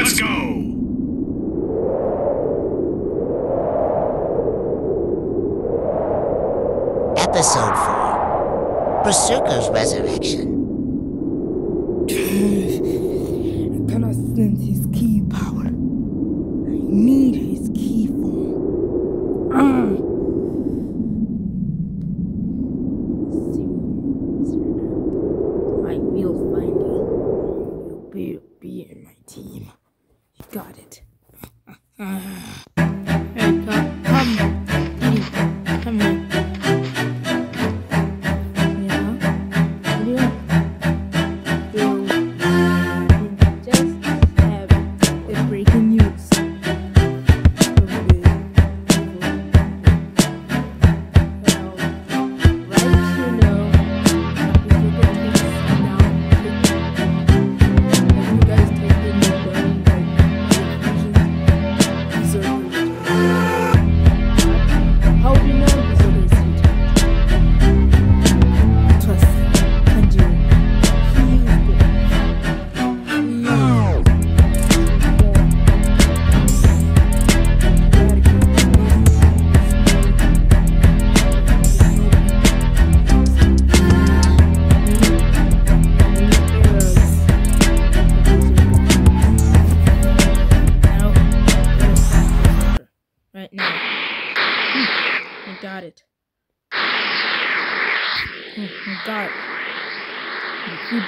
Let's go! Episode 4 Berserker's Resurrection.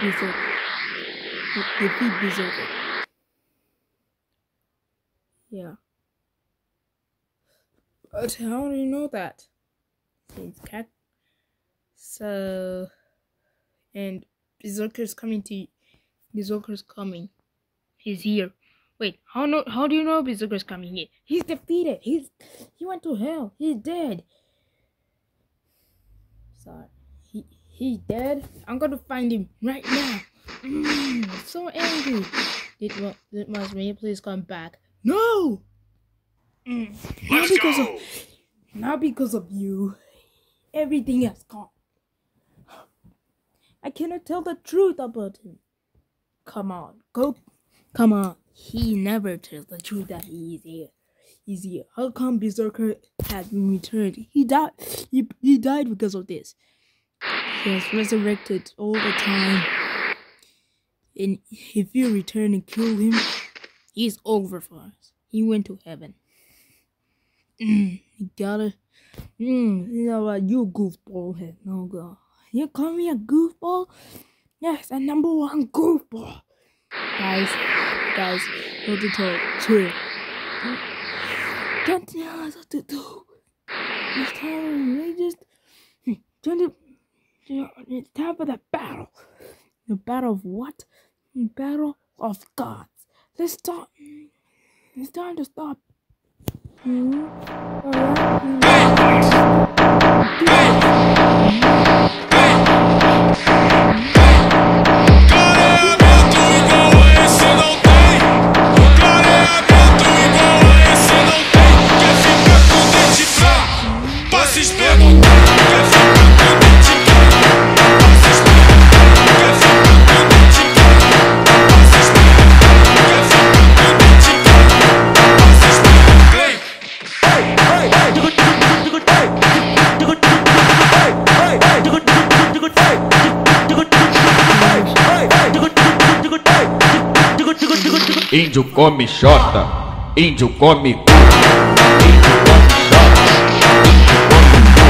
Berserker. Defeat Berserker. Yeah. But how do you know that? Since cat. So, and Berserker's coming to. Berserker's coming. He's here. Wait, how no? How do you know Berserker's coming here? He's defeated. He's he went to hell. He's dead. Sorry, he he's dead. I'm gonna find him right now. Mm, so angry. It was it must me. Please come back. No. Mm, not because go! of not because of you. Everything has gone. I cannot tell the truth about him. Come on, go. Come on. He never tells the truth that he is here. He's here. How come Berserker has been returned? He died. He, he died because of this. He has resurrected all the time. And if you return and kill him, he's over for us. He went to heaven. Mm, you gotta. Mm, you know what? You goofball head. No go. You call me a goofball? Yes, a number one goofball. Guys, guys, hold the talk. Chill. Don't tell us what to do. It's time. We just. Don't you know, it's time for the battle. The battle of what? The battle of gods. Let's start. It's time to stop. Hmm? Alright. Índio come xota, índio come cu. Índio come xota, índio come cu.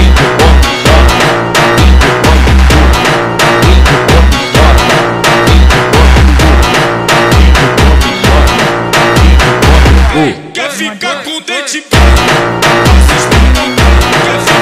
Índio come xota, índio come cu. Índio come xota, índio come cu. Índio come xota, índio come cu. Quer ficar com dente branco? Passa esperando. Quer ficar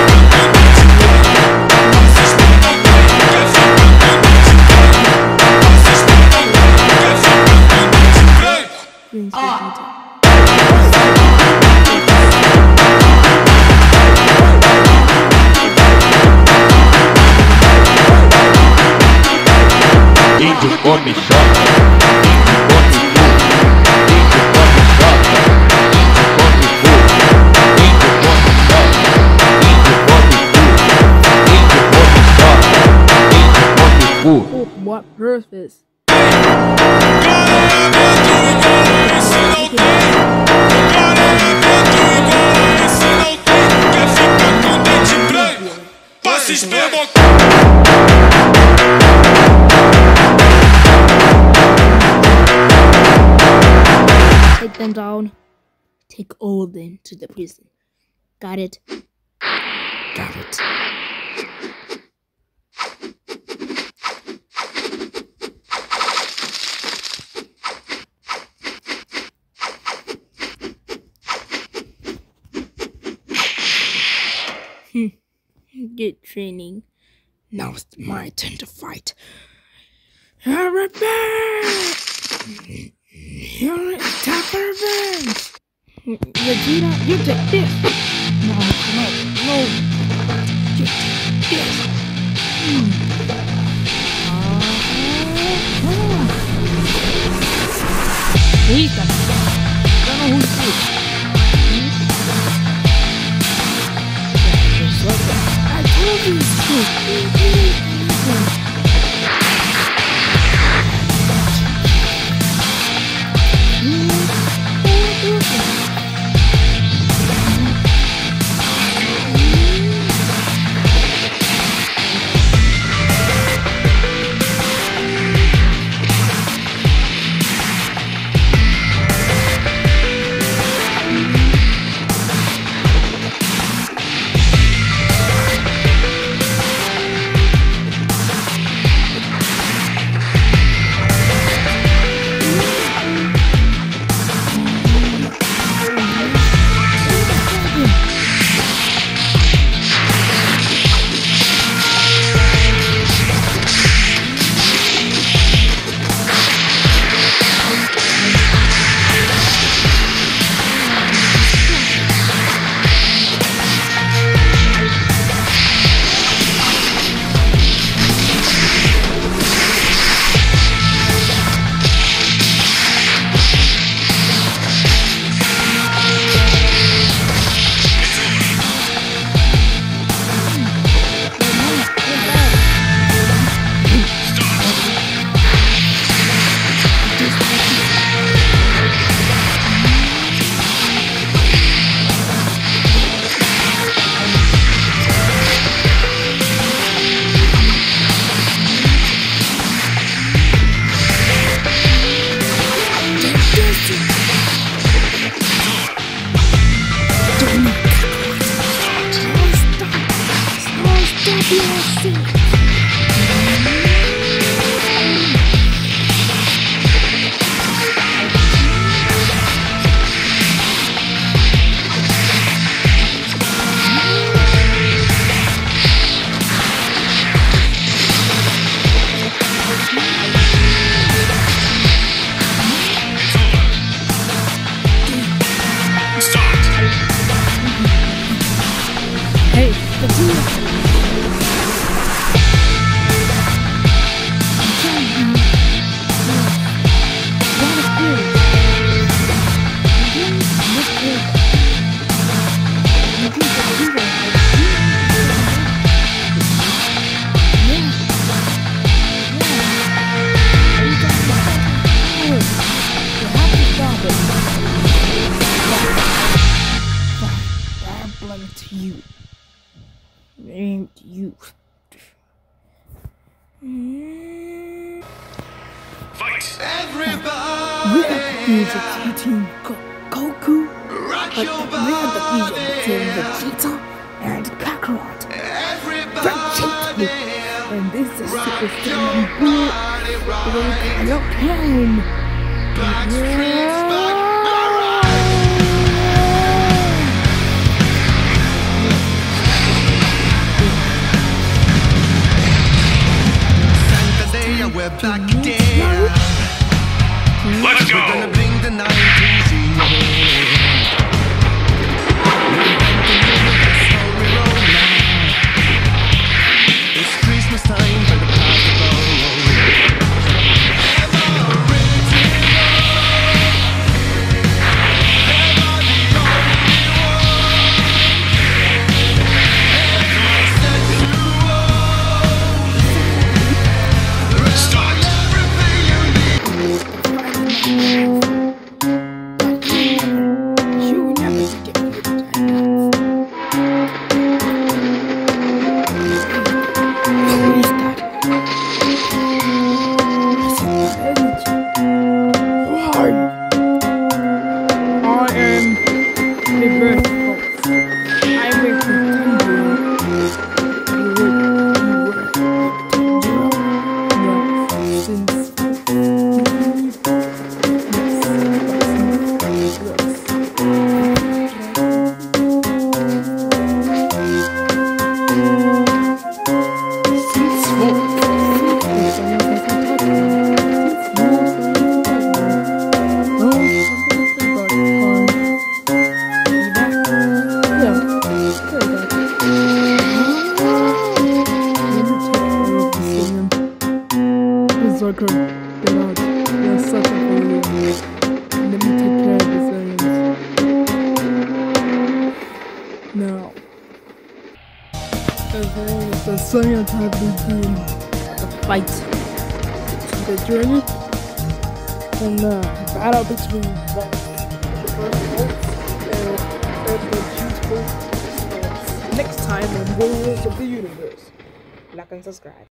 What purpose? Take all of them to the prison. Got it? Got it. Good training. Now it's my turn to fight. Everybody! You're a attack revenge! Vegeta, you take this! No, no, no! You take this! Hmm. Ah. He's got I don't know who's who. I Hey, Fight! We have the fusion between Go- Goku, but we have the fusion between Vegeta and Kakarot. Vegeta! And this is Super Saiyan Blue with Kaioken. We're As long as the second time begin the fight the journey and the battle between the first and, and the Chiefs Next time on Warriors of the Universe. Like and subscribe.